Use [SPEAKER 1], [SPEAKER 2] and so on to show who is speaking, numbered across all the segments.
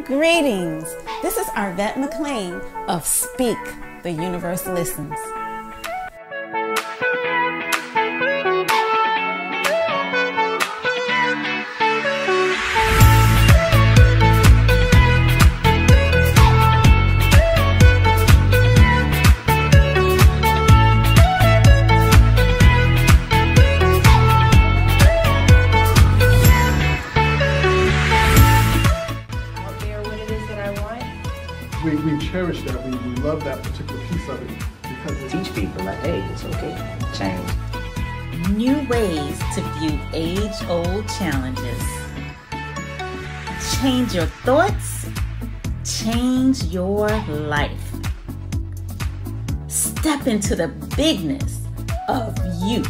[SPEAKER 1] Greetings. This is Arvat McClaine of Speak, the Universe Listens.
[SPEAKER 2] Old challenges. Change your thoughts, change your life. Step into the bigness of you.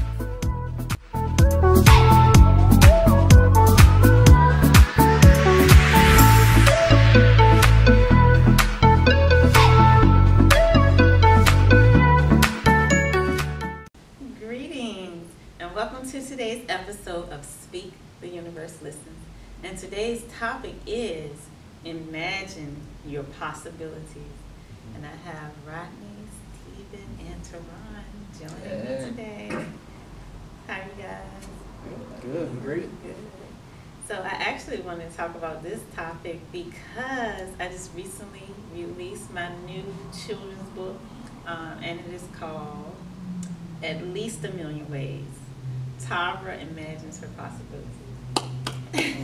[SPEAKER 2] Today's episode of Speak the Universe Listens. And today's topic is Imagine Your Possibilities. And I have Rodney, Stephen, and Teron joining
[SPEAKER 3] Yeah.
[SPEAKER 2] me today. How are you guys?
[SPEAKER 4] Good, great.
[SPEAKER 2] Good. So I actually want to talk about this topic because I just recently released my new children's book, uh, and it is called At Least a Million Ways. Tara imagines her possibilities.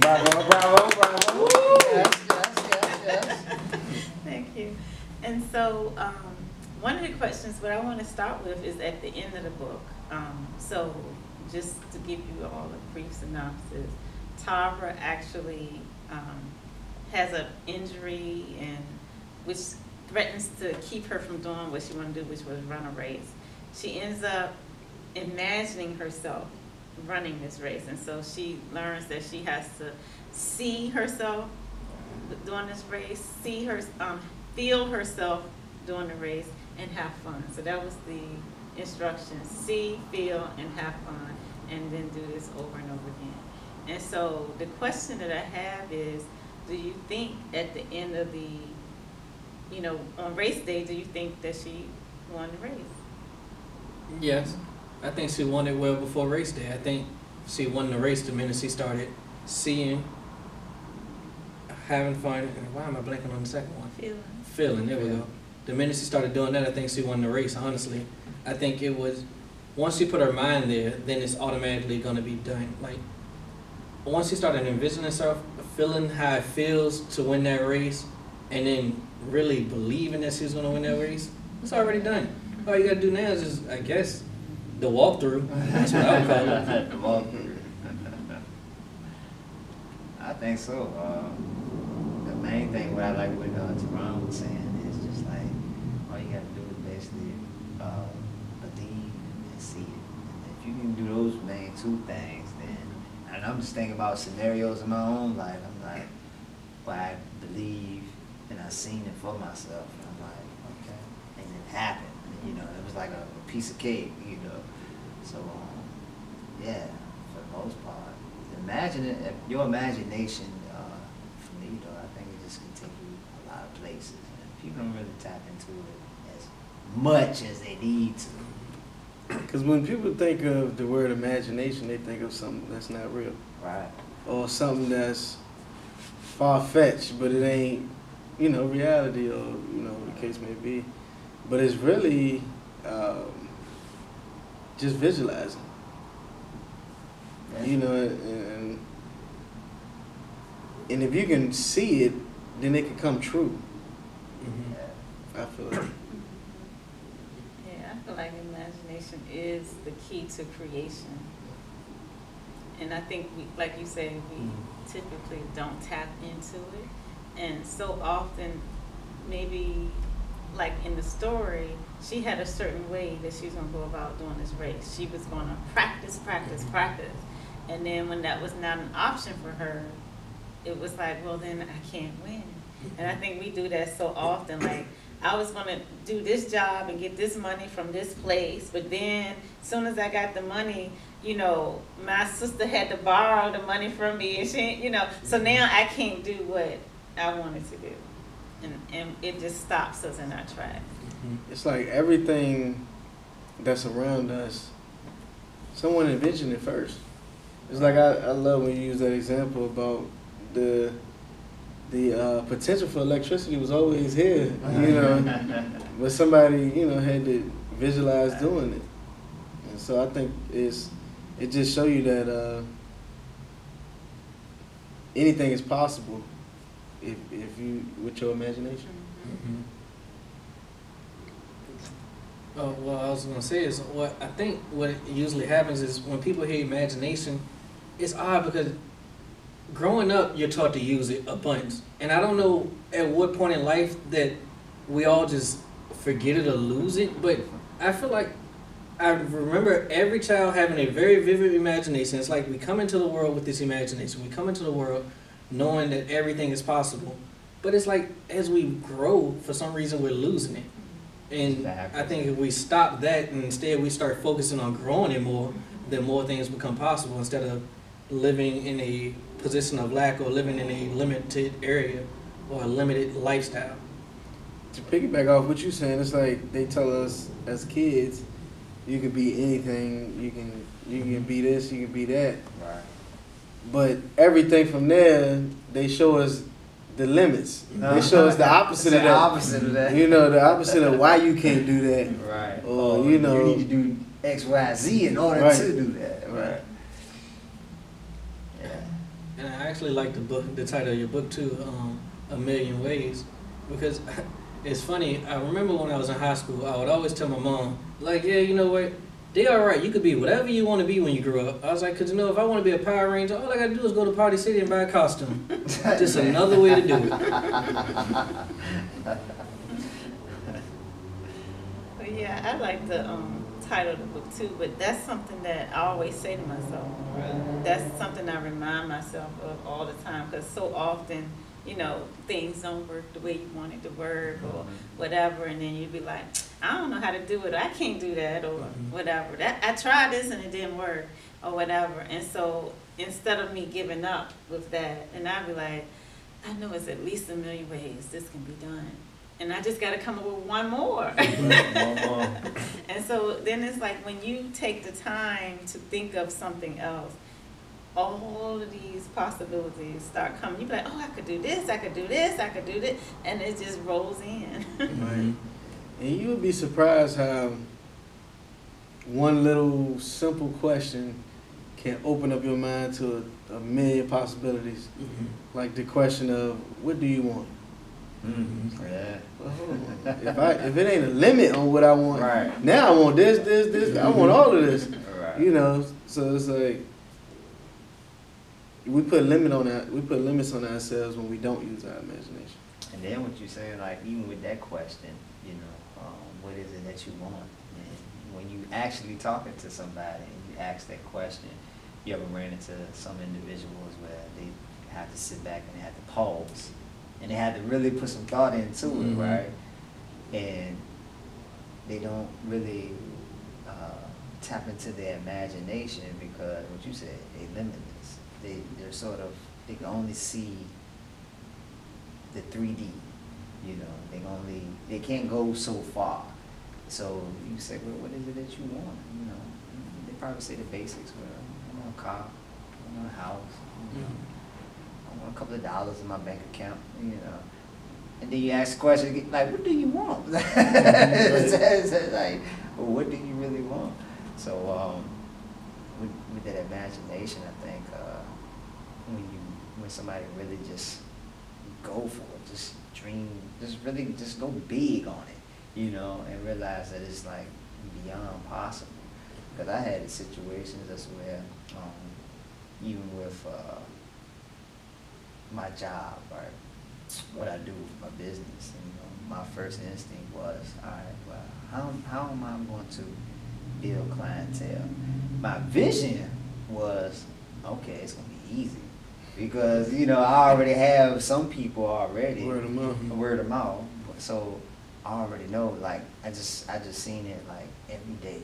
[SPEAKER 3] Bravo, bravo, bravo. Yes, yes, yes, yes.
[SPEAKER 2] Thank you. And so, um, one of the questions, what I want to start with is at the end of the book. Um, so, just to give you all a brief synopsis, Tara actually um, has an injury and which threatens to keep her from doing what she wanted to do, which was run a race. She ends up imagining herself running this race, and so she learns that she has to see herself doing this race, see her, um, feel herself doing the race, and have fun. So that was the instruction: see, feel, and have fun, and then do this over and over again. And so the question that I have is, do you think at the end of the, you know, on race day, do you think that she won the race?
[SPEAKER 4] Yes, I think she won it well before race day. I think she won the race the minute she started seeing, having fun. And why am I blanking on the second one?
[SPEAKER 2] Feeling.
[SPEAKER 4] Feeling. There we go. The minute she started doing that, I think she won the race. Honestly, I think it was once she put her mind there, then it's automatically gonna be done. Like once she started envisioning herself, feeling how it feels to win that race, and then really believing that she's gonna win that race, it's already done. All you gotta do now is just, I guess, the walkthrough. That's what I would call it.
[SPEAKER 3] The walkthrough. I think so. Uh, the main thing what I like what uh, Teron was saying is just like all you got to do is basically uh, believe and see it. And if you can do those main two things, then and I'm just thinking about scenarios in my own life. I'm like, well, I believe and I seen it for myself. And I'm like, okay, and it happened. Was like a, a piece of cake. You know, so um, yeah, for the most part. Imagine it, your imagination, uh, for me though, I think it just can take you a lot of places. And people don't really tap into it as much as they need to.
[SPEAKER 5] Because when people think of the word imagination, they think of something that's not real.
[SPEAKER 3] Right.
[SPEAKER 5] Or something that's far fetched, but it ain't, you know, reality or, you know, the case may be. But it's really um, just visualizing. You know, and, and if you can see it, then it can come true.
[SPEAKER 4] Mhm.
[SPEAKER 3] Yeah.
[SPEAKER 5] I feel like.
[SPEAKER 2] Yeah, I feel like imagination is the key to creation. And I think, we, like you say, we
[SPEAKER 4] Mhm.
[SPEAKER 2] typically don't tap into it. And so often, maybe like in the story, she had a certain way that she was going to go about doing this race. She was going to practice, practice, mm-hmm. practice. And then when that was not an option for her, it was like, well, then I can't win. And I think we do that so often. Like, I was gonna do this job and get this money from this place, but then as soon as I got the money, you know, my sister had to borrow the money from me, and she, you know, so now I can't do what I wanted to do. And, and it just stops us in our tracks.
[SPEAKER 5] It's like everything that's around us, someone envisioned it first. It's like I, I love when you use that example about the the uh, potential for electricity was always here, you know, but somebody you know had to visualize doing it, and so I think it's it just show you that uh, anything is possible if if you with your imagination.
[SPEAKER 4] Mhm. Oh, well, I was gonna say is what I think what usually happens is when people hear imagination, it's odd because growing up you're taught to use it a bunch, and I don't know at what point in life that we all just forget it or lose it, but I feel like I remember every child having a very vivid imagination. It's like we come into the world with this imagination. We come into the world knowing that everything is possible. But it's like as we grow, for some reason we're losing it. And I think if we stop that and instead we start focusing on growing it more, then more things become possible instead of living in a position of lack or living in a limited area or a limited lifestyle.
[SPEAKER 5] to piggyback off what you're saying, it's like they tell us as kids, you can be anything. You can you can be this, you can be that.
[SPEAKER 3] Right.
[SPEAKER 5] But everything from there, they show us the limits. They show us the opposite
[SPEAKER 3] It's
[SPEAKER 5] of
[SPEAKER 3] the
[SPEAKER 5] that.
[SPEAKER 3] opposite of that.
[SPEAKER 5] You know, the opposite of why you can't do that.
[SPEAKER 3] Right.
[SPEAKER 5] Or,
[SPEAKER 3] Or
[SPEAKER 5] you know-
[SPEAKER 3] you need to do X, Y, Z in order
[SPEAKER 5] Right.
[SPEAKER 3] to do that.
[SPEAKER 5] Right.
[SPEAKER 3] Right. Yeah.
[SPEAKER 4] And I actually like the book, the title of your book too, um, A Million Ways, because it's funny. I remember when I was in high school, I would always tell my mom, like, yeah, you know what, they all right. You could be whatever you want to be when you grow up. I was like, cause you know, if I want to be a Power Ranger, all I gotta do is go to Party City and buy a costume. Just another way to do it.
[SPEAKER 2] But yeah, I like the um, title of the book too, but that's something that I always say to myself. That's something I remind myself of all the time because so often, you know, things don't work the way you want it to work or whatever, and then you'd be like, I don't know how to do it, I can't do that, or
[SPEAKER 4] Mhm.
[SPEAKER 2] whatever. That I tried this and it didn't work, or whatever. And so instead of me giving up with that, and I'd be like, I know it's at least a million ways this can be done, and I just got to come up with one more. And so then it's like when you take the time to think of something else, all of these possibilities start coming. You be like, oh, I could do this, I could do this, I could do this, and it just rolls in.
[SPEAKER 5] Right. And you would be surprised how one little simple question can open up your mind to a, a million possibilities.
[SPEAKER 4] Mm-hmm.
[SPEAKER 5] Like the question of, what do you want?
[SPEAKER 3] Mm. Yeah.
[SPEAKER 5] Well, if I if it ain't a limit on what I want,
[SPEAKER 3] Right.
[SPEAKER 5] now I want this, this, this. I want all of this.
[SPEAKER 3] Right.
[SPEAKER 5] You know, so it's like we put limit on that. We put limits on ourselves when we don't use our imagination.
[SPEAKER 3] And then what you saying, like even with that question, you know, what is it that you want? And when you actually talking to somebody and you ask that question, you ever ran into some individuals where they have to sit back and they have to pause and they had to really put some thought into it, right? And they don't really uh, tap into their imagination because what you said, they limitless. They they're sort of they can only see the 3D. You know, they only they can't go so far. So you say, well, what is it that you want? You know, they probably say the basics. Well, I want a car, I want a house, you know, I want a couple of dollars in my bank account. You know, and then you ask questions like, what do you want? it's- it's like, well, what do you really want? So um, with, with that imagination, I think uh, when you when somebody really just go for it, just dream, just really just go big on it, you know, and realize that it's like beyond possible. Because I had situations as well, um, even with uh, my job, or what I do with my business, and, you know, my first instinct was, all right, well, how, how am I going to build clientele? My vision was, okay, it's gonna be easy. Because, you know, I already have some people already.
[SPEAKER 5] Word of mouth.
[SPEAKER 3] Word of mouth. So I already know, like, I just, I just seen it, like, every day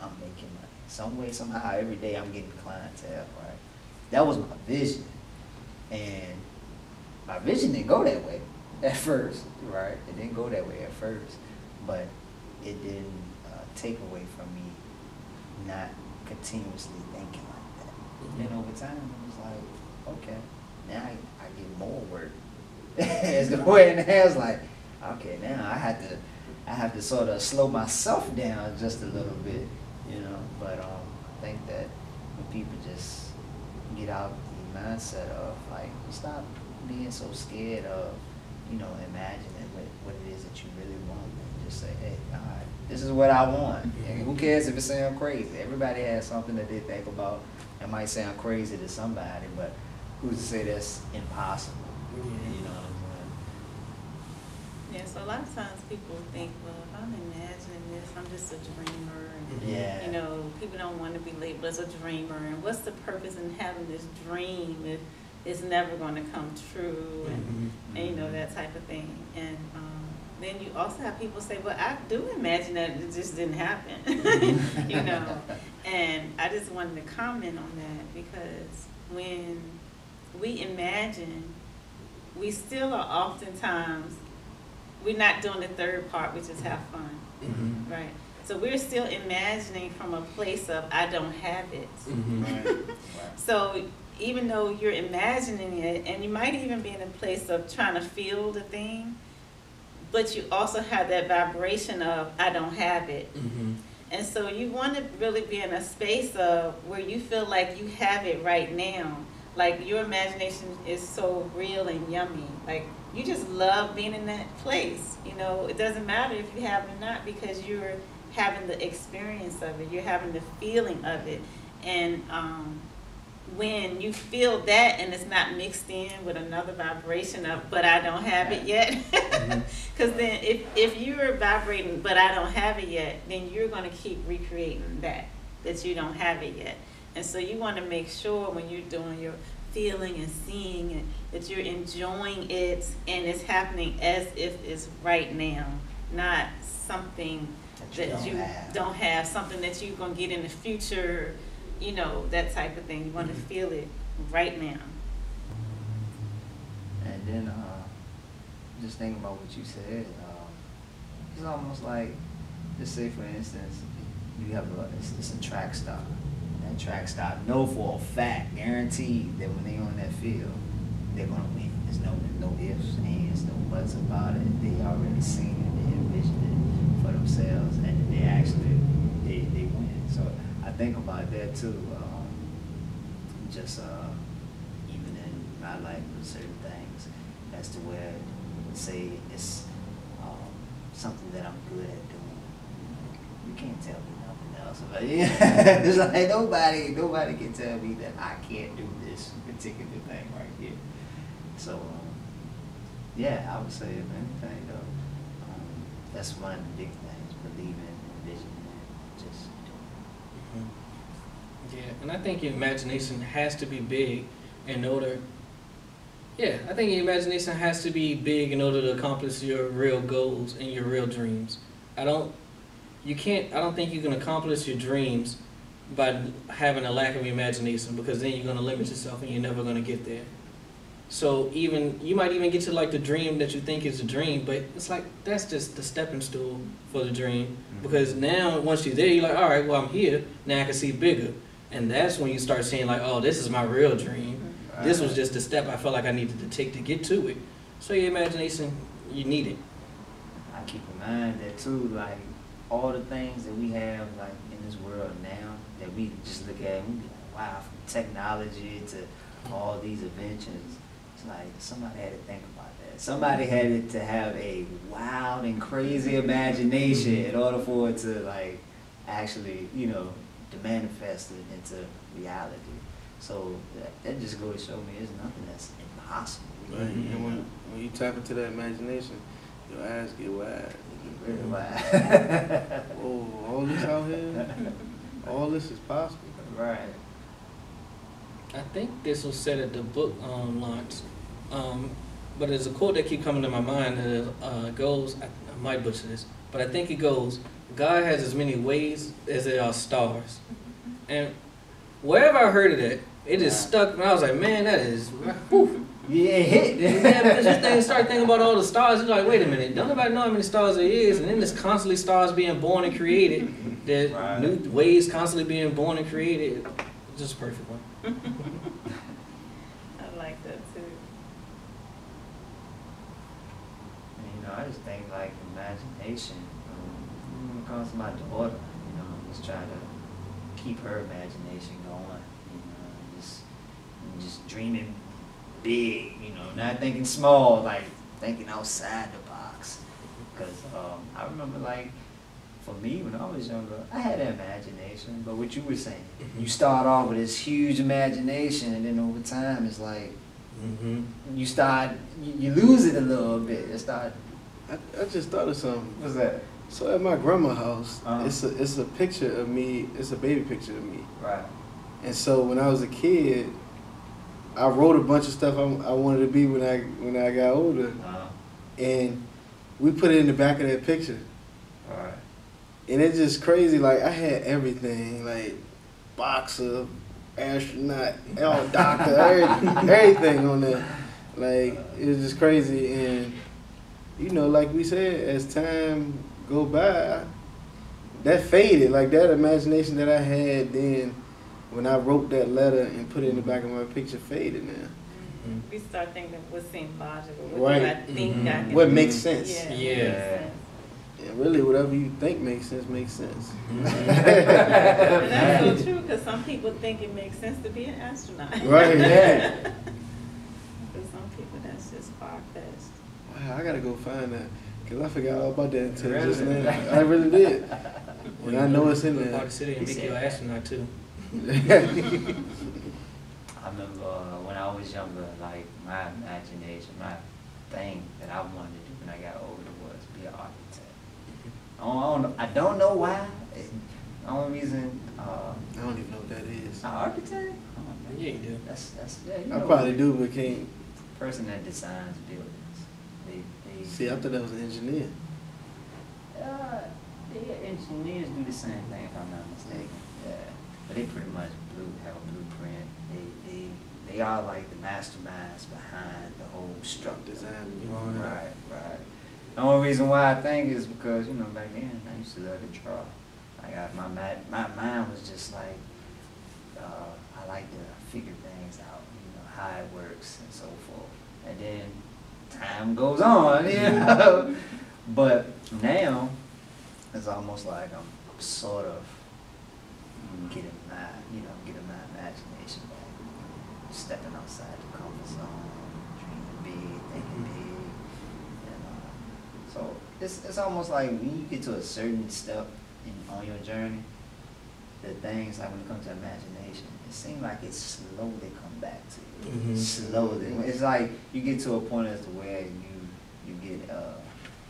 [SPEAKER 3] I'm making money. Some way, somehow, every day I'm getting clientele, right? That was my vision. And my vision didn't go that way at first, right? It didn't go that way at first, but it didn't uh, take away from me not continuously thinking like that. Then over time, it was like, okay, now I, I get more work. As the way and I was like, okay, now I have to, I have to sort of slow myself down just a little bit, you know. But um, I think that when people just get out of the mindset of like, stop being so scared of, you know, imagining what, what it is that you really want, and just say, hey, all right, this is what I want. And who cares if it sounds crazy? Everybody has something that they think about. It might sound crazy to somebody, but who's to say that's impossible? You know what I'm
[SPEAKER 2] Yeah, so a lot of times people think, well, if I'm imagining this, I'm just a dreamer. And.
[SPEAKER 3] Yeah.
[SPEAKER 2] You know, people don't want to be labeled as a dreamer. And what's the purpose in having this dream if it's never going to come true? And,
[SPEAKER 4] Mhm.
[SPEAKER 2] and you know, that type of thing. And um, then you also have people say, well, I do imagine that it just didn't happen. you know, and I just wanted to comment on that because when we imagine, we still are oftentimes, we're not doing the third part, which is have fun,
[SPEAKER 4] Mhm.
[SPEAKER 2] right? So we're still imagining from a place of, I don't have it.
[SPEAKER 4] Mhm.
[SPEAKER 3] Right.
[SPEAKER 2] So even though you're imagining it, and you might even be in a place of trying to feel the thing, but you also have that vibration of, I don't have it.
[SPEAKER 4] Mhm.
[SPEAKER 2] And so you want to really be in a space of where you feel like you have it right now. Like your imagination is so real and yummy. Like you just love being in that place. You know, it doesn't matter if you have it or not because you're having the experience of it. You're having the feeling of it. And um, when you feel that and it's not mixed in with another vibration of, but I don't have it yet. Because then if, if you're vibrating, but I don't have it yet, then you're going to keep recreating that, that you don't have it yet. And so you want to make sure when you're doing your feeling and seeing it, that you're enjoying it and it's happening as if it's right now, not something
[SPEAKER 3] That you
[SPEAKER 2] that
[SPEAKER 3] don't
[SPEAKER 2] you
[SPEAKER 3] have.
[SPEAKER 2] don't have, something that you're going to get in the future, you know, that type of thing. You want to
[SPEAKER 4] Mhm.
[SPEAKER 2] feel it right now.
[SPEAKER 3] And then, uh, just thinking about what you said, um, it's almost like, just say for instance, you have a, it's, it's a track stop. Track stop know for a fact, guaranteed, that when they on that field, they're gonna win. There's no, no ifs, ands, no buts about it. They already seen it, they envisioned it for themselves, and they actually, they, they win. So I think about that too, um, just, uh, even in my life with certain things as to where say it's um, something that I'm good at doing. You can't tell me nothing else about it. it's like nobody nobody can tell me that I can't do this particular thing right here. So um, yeah, I would say if anything though, um, that's one of the big things, believing, envisioning, and just doing.
[SPEAKER 4] Mhm. Yeah, and I think your imagination has to be big in order. Yeah, I think your imagination has to be big in order to accomplish your real goals and your real dreams. I don't, you can't, I don't think you can accomplish your dreams by having a lack of imagination because then you're going to limit yourself and you're never going to get there. So even, you might even get to like the dream that you think is a dream, but it's like, that's just the stepping stool for the dream. Mm-hmm. Because now, once you're there, you're like, all right, well, I'm here. Now I can see bigger. And that's when you start seeing, like, oh, this is my real dream. Mm-hmm. This was just the step I felt like I needed to take to get to it. So your imagination, you need it.
[SPEAKER 3] I keep in mind that too, like all the things that we have like in this world now that we just look at and we be like, wow, from technology to all these inventions. It's like somebody had to think about that. Somebody had to have a wild and crazy imagination in order for it to like actually, you know, to manifest it into reality. So that, that just goes to show me there's nothing that's impossible.
[SPEAKER 5] Right. And when, when you tap into that imagination, your eyes get wide.
[SPEAKER 3] Very wide.
[SPEAKER 5] Oh, all this out here, all this is possible.
[SPEAKER 3] Right.
[SPEAKER 4] I think this was said at the book um, launch. Um, but there's a quote that keep coming to my mind that uh, goes, I, I might butcher this, but I think it goes, God has as many ways as there are stars. And wherever I heard of that, it just stuck, and I was like, man, that is, whew,
[SPEAKER 3] Yeah, it hit.
[SPEAKER 4] Yeah, because you think, start thinking about all the stars, you're like, wait a minute, don't nobody know how many stars there is, and then there's constantly stars being born and created. There's
[SPEAKER 3] Right.
[SPEAKER 4] new ways constantly being born and created. It's Just a perfect one.
[SPEAKER 2] I like that too.
[SPEAKER 3] And, you know, I just think like imagination. Um, when it comes to my daughter, you know, I'm just trying to keep her imagination going. You know, just just dreaming big. You know, not thinking small, like thinking outside the box. Because um, I remember like. For me, when I was younger, I had an imagination, but what you were saying, you start off with this huge imagination, and then over time, it's like
[SPEAKER 4] Mm-hmm.
[SPEAKER 3] you start you, you lose it a little bit. It start
[SPEAKER 5] I, I just thought of something.
[SPEAKER 3] what's that?
[SPEAKER 5] So at my grandma's house,
[SPEAKER 3] Uh-huh.
[SPEAKER 5] it's a it's a picture of me. It's a baby picture of me.
[SPEAKER 3] Right.
[SPEAKER 5] And so when I was a kid, I wrote a bunch of stuff I, I wanted to be when I when I got older,
[SPEAKER 3] Uh,
[SPEAKER 5] and we put it in the back of that picture.
[SPEAKER 3] all right.
[SPEAKER 5] And it's just crazy. Like I had everything, like boxer, astronaut, L doctor, every- everything on there. Like it was just crazy. And you know, like we said, as time go by, that faded. Like that imagination that I had then, when I wrote that letter and put it in the back of my picture, faded now.
[SPEAKER 4] Mm-hmm.
[SPEAKER 2] We start thinking what seems logical, what do I
[SPEAKER 5] Right.
[SPEAKER 2] think
[SPEAKER 4] Mhm.
[SPEAKER 2] I can
[SPEAKER 5] What makes sense?
[SPEAKER 2] Yeah.
[SPEAKER 4] Yeah.
[SPEAKER 2] makes sense.
[SPEAKER 5] And really, whatever you think makes sense makes sense.
[SPEAKER 2] And that's so true, because some people think it makes sense to be an astronaut.
[SPEAKER 5] Right.
[SPEAKER 3] Yeah.
[SPEAKER 2] For some people, that's just far-fetched.
[SPEAKER 5] Wow, I gotta go find that. Cause I forgot all about that until just now. I really did. And I know it's in
[SPEAKER 4] Go to
[SPEAKER 5] there.
[SPEAKER 4] Party City and make you an astronaut too.
[SPEAKER 3] I remember uh, when I was younger, like my imagination, my thing that I wanted to do when I got older was be an architect. I don't, I don't, I don't know why. The only reason, uh,
[SPEAKER 5] I don't even know what that is.
[SPEAKER 3] an architect. Oh, man.
[SPEAKER 4] Yeah, you do.
[SPEAKER 3] That's that's yeah. You
[SPEAKER 5] I
[SPEAKER 3] know,
[SPEAKER 5] probably do, but can't.
[SPEAKER 3] Person that designs buildings. They they.
[SPEAKER 5] See, I thought that was an engineer.
[SPEAKER 3] Uh, the engineers do the same thing if I'm not mistaken. But they pretty much blue have a blueprint. They they they are like the masterminds behind the whole structure.
[SPEAKER 5] Design, You drawing.
[SPEAKER 3] Right, right. The only reason why I think is because you know back then I used to love to draw. Like I, my ma- my mind was just like uh, I like to figure things out. You know how it works and so forth. And then time goes on, you know. but now it's almost like I'm sort of getting my, you know, getting my imagination back, stepping outside the comfort zone, dreaming big, thinking big, and uh, so it's it's almost like when you get to a certain step in on your journey, the things like when it comes to imagination, it seems like it slowly come back to you.
[SPEAKER 4] Mhm.
[SPEAKER 3] Slowly, it's like you get to a point as to where you you get uh,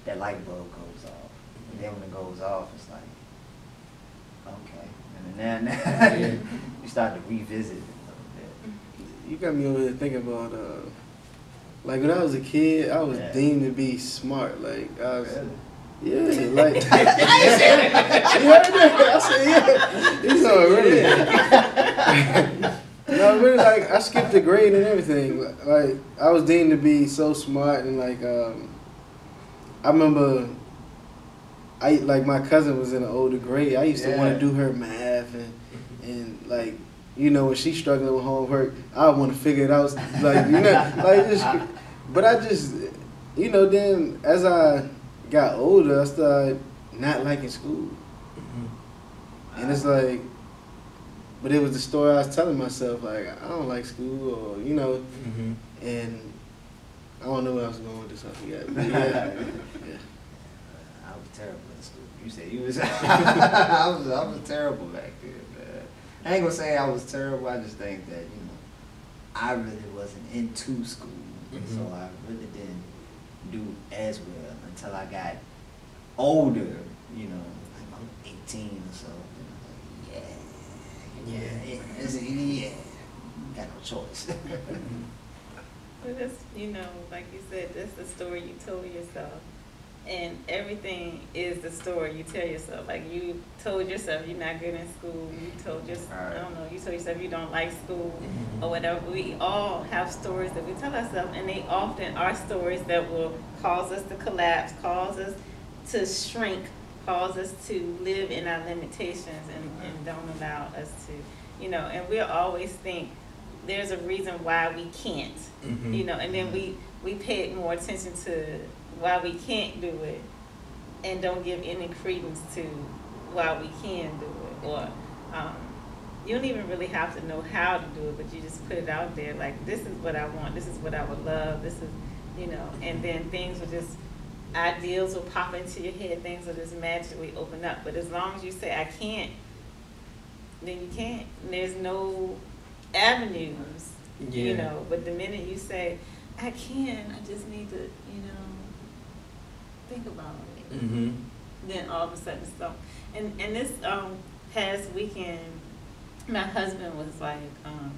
[SPEAKER 3] that light bulb goes off, and then when it goes off, it's like okay, and then now,
[SPEAKER 4] Yeah.
[SPEAKER 3] you start to revisit it a little
[SPEAKER 5] You got me over here thinking about, uh, like when I was a kid, I was
[SPEAKER 3] Yeah.
[SPEAKER 5] deemed to be smart. Like I was,
[SPEAKER 3] Really?
[SPEAKER 5] yeah, like. you heard that? I said yeah. He's not really. no, really, like I skipped a grade and everything. Like I was deemed to be so smart and like um, I remember. I like my cousin was in an older grade. I used to want to do her math and and like you know when she's struggling with homework, I want to figure it out. Like you know, like just. But I just, you know, then as I got older, I started not liking school,
[SPEAKER 4] Mhm.
[SPEAKER 5] and it's like. But it was the story I was telling myself, like I don't like school, or you know,
[SPEAKER 4] Mhm.
[SPEAKER 5] and I don't know where I was going with this. I forgot. But yeah, yeah.
[SPEAKER 3] I was terrible in school. You said you was. I was. I was terrible back then. Man. I ain't gonna say I was terrible. I just think that you know, I really wasn't into school, so
[SPEAKER 4] Mhm.
[SPEAKER 3] I really didn't do as well until I got older. You know, like I'm 18 or so. You know, yeah, yeah, yeah, it's yeah. Got no choice.
[SPEAKER 2] But that's, you know, like you said, that's the story you told yourself. And everything is the story you tell yourself. Like you told yourself you're not good in school. You told yourself, I don't know, you told yourself you don't like school or whatever. We all have stories that we tell ourselves, and they often are stories that will cause us to collapse, cause us to shrink, cause us to live in our limitations, and, and don't allow us to, you know. And we'll always think there's a reason why we can't,
[SPEAKER 4] Mhm.
[SPEAKER 2] you know, and then we we pay more attention to why we can't do it and don't give any credence to why we can do it. Or um, you don't even really have to know how to do it but you just put it out there like this is what i want. This is what i would love. This is you know and then things will just ideals will pop into your head. Things will just magically open up. But as long as you say i can't then you can't. And there's no avenues you know. But the minute you say i can i just need to you know think about it
[SPEAKER 4] Mm-hmm.
[SPEAKER 2] then all of a sudden so and and this um past weekend my husband was like um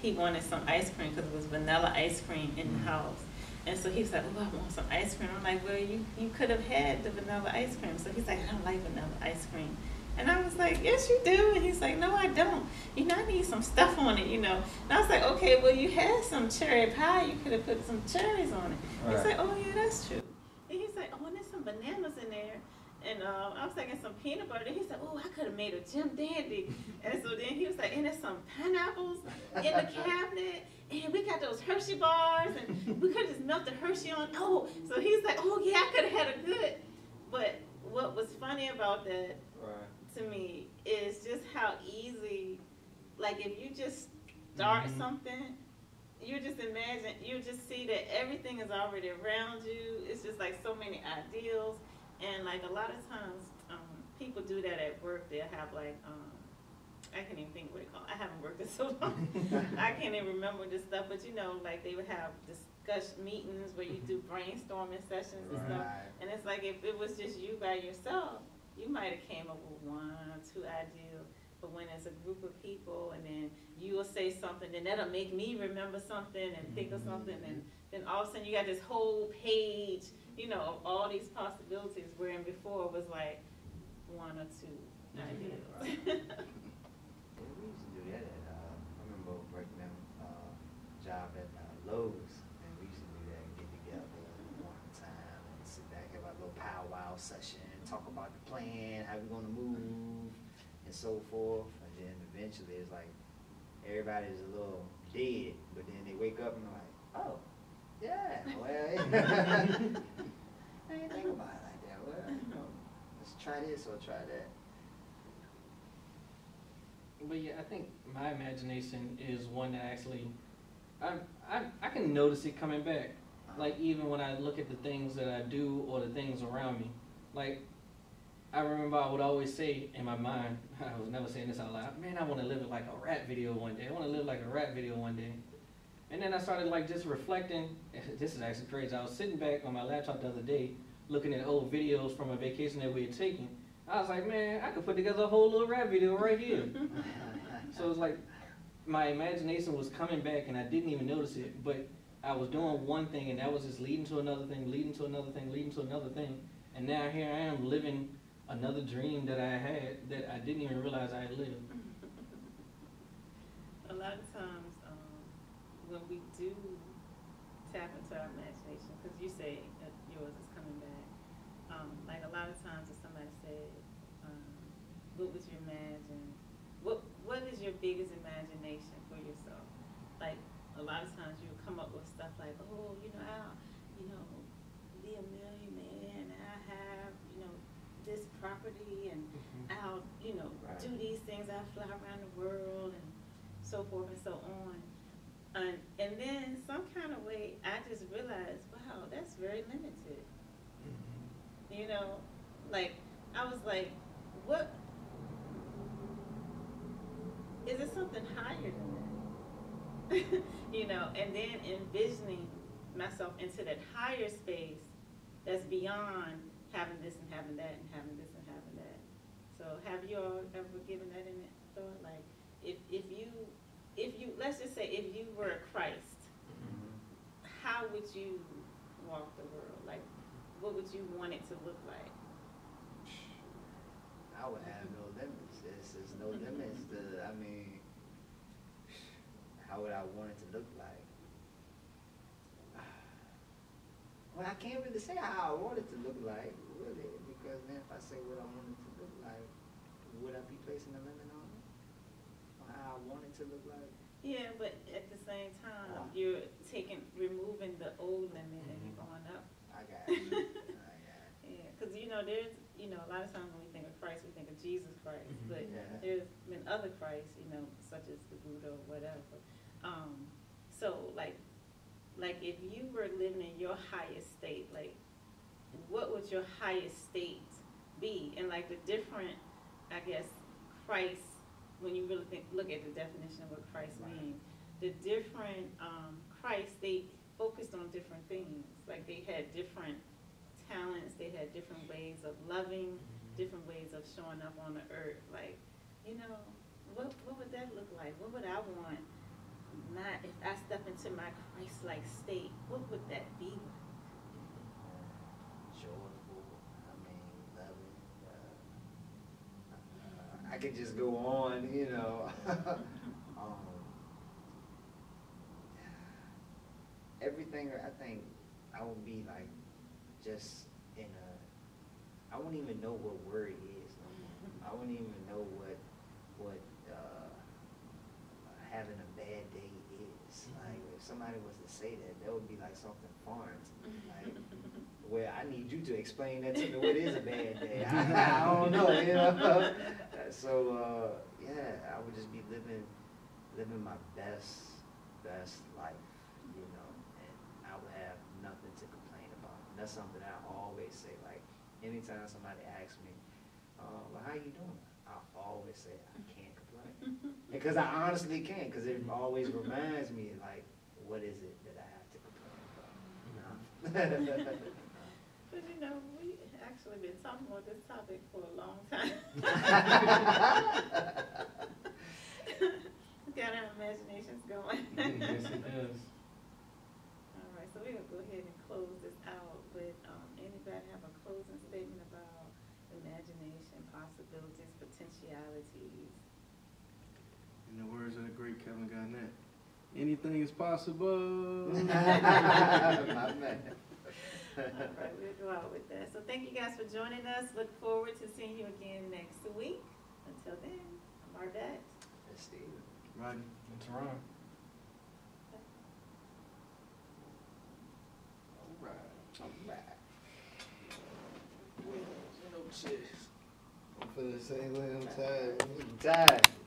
[SPEAKER 2] he wanted some ice cream because it was vanilla ice cream in the house and so he was like oh i want some ice cream i'm like well you you could have had the vanilla ice cream so he's like i don't like vanilla ice cream and I was like, yes, you do. And he's like, no, I don't. You know, I need some stuff on it, you know. And I was like, okay, well, you had some cherry pie. You could have put some cherries on it. He's like, oh, yeah, that's true. And he's like, oh, and there's some bananas in there. And uh, I was thinking some peanut butter. And He said, oh, I could have made a Jim Dandy. And so then he was like, and there's some pineapples in the cabinet. And we got those Hershey bars. And we could have just melted Hershey on. Oh, so he's like, oh, yeah, I could have had a good. But what was funny about that
[SPEAKER 3] Right.
[SPEAKER 2] to me is just how easy, like if you just start
[SPEAKER 4] Mhm.
[SPEAKER 2] something, you just imagine, you just see that everything is already around you. It's just like so many ideals, and like a lot of times, um, people do that at work. They'll have like, um, I can't even think what they call. It. I haven't worked in so long. I can't even remember this stuff, but you know, like they would have discussion meetings where you do brainstorming sessions and stuff. And it's like if it was just you by yourself, you might have came up with one or two ideas. But when it's a group of people and then you will say something, and that'll make me remember something and think of something and then all of a sudden you got this whole page, you know, of all these possibilities wherein before it was like one or two ideas.
[SPEAKER 3] We used to do that at, uh, I remember working at, uh, job at uh, Lowe's, and we used to do that, get together one time and sit back, have our little powwow session, talk about the plan, how we're gonna move, and so forth, and then eventually it's like, everybody's a little dead, but then they wake up and they're like, oh, yeah, well, I didn't think about it like that, well, you know, let's try this or try that.
[SPEAKER 4] But yeah, I think my imagination is one that actually, I, I, I can notice it coming back. Uh-huh. Like even when I look at the things that I do or the things around me, like I remember I would always say in my mind, I was never saying this out loud. Man, I want to live it like a rap video one day. I want to live like a rap video one day. And then I started like just reflecting. This is actually crazy. I was sitting back on my laptop the other day, looking at old videos from a vacation that we had taken. I was like, man, I could put together a whole little rap video right here. So it's like my imagination was coming back and I didn't even notice it, but I was doing one thing and that was just leading to another thing, leading to another thing, leading to another thing. And now here I am living another dream that I had that I didn't even realize I had lived.
[SPEAKER 2] a lot of times, um, when we do tap into our imagination, because you say yours is coming back, um, like a lot of times if somebody said, um, what would you imagine? What What is your biggest imagination for yourself? Like a lot of times you would come up with stuff like, oh, you know, I'll, you know, be a millionaire and I have, you know, this property and I'll, you know,
[SPEAKER 3] Right.
[SPEAKER 2] do these things. I'll fly around the world and so forth and so on. And, and then some kind of way, I just realized, wow, that's very limited. Mm-hmm. You know, like, I was like, what? Is it something higher than that? you know, and then envisioning myself into that higher space that's beyond having this and having that and having this and having that. So have you all ever given that any thought? Like, if, if you, if you, let's just say if you were Christ, mm-hmm. how would you walk the world? Like, what would you want it to look like?
[SPEAKER 3] I would have no limits. There's, there's no mm-hmm. limits to, I mean, how would I want it to look like? Well, I can't really say how I want it to look like, really, because then if I say what I want it to look like, would I be placing a limit on it? Or how I want it to look like?
[SPEAKER 2] Yeah, but at the same time,
[SPEAKER 3] Wow.
[SPEAKER 2] you're taking, removing the old limit and you're going up.
[SPEAKER 3] I got it. I got it.
[SPEAKER 2] Yeah, because you know, there's, you know, a lot of times when we think of Christ, we think of Jesus Christ,
[SPEAKER 4] Mhm.
[SPEAKER 2] but
[SPEAKER 3] Yeah.
[SPEAKER 2] there's been other Christs, you know, such as the Buddha or whatever. Um, so like, like if you were living in your highest state, like, what would your highest state be? And like the different, I guess, Christ, when you really think, look at the definition of what Christ means, the different um, Christ, they focused on different things. Like they had different talents, they had different ways of loving, different ways of showing up on the earth. Like, you know, what what would that look like? What would I want? Not if I step into my Christ-like state, what would that be like?
[SPEAKER 3] joyful, I mean, loving. Uh, I could just go on, you know. um, everything, I think, I would be like, just in a, I wouldn't even know what word is. no more. I wouldn't even know what, what, uh, having a bad day is. Like, if somebody was to say that, that would be like something foreign to me. Like, well, I need you to explain that to me. What is a bad day? I, I don't know, you know. So uh, yeah, I would just be living, living my best, best life, you know, and I would have nothing to complain about. And that's something I always say. Like, anytime somebody asks me, uh, "Well, how you doing?" I always say I can't complain because I honestly can't. Because it always reminds me, like, what is it that I have to complain about?
[SPEAKER 2] You know, actually been talking about this topic for a long time. Got our imaginations going.
[SPEAKER 4] Yes, it does.
[SPEAKER 2] All right, so we're gonna go ahead and close this out, but, um, anybody have a closing statement about imagination, possibilities, potentialities?
[SPEAKER 5] In the words of the great Kevin Garnett, anything is possible.
[SPEAKER 3] My.
[SPEAKER 2] All right, we'll go out with that. So thank you guys for joining us. Look forward to seeing you again next week. Until then, I'm Arvat.
[SPEAKER 3] That's Steve.
[SPEAKER 5] Rodney.
[SPEAKER 4] It's wrong.
[SPEAKER 3] All right. All right.
[SPEAKER 5] I'm feeling the same way. I'm tired.
[SPEAKER 3] Time.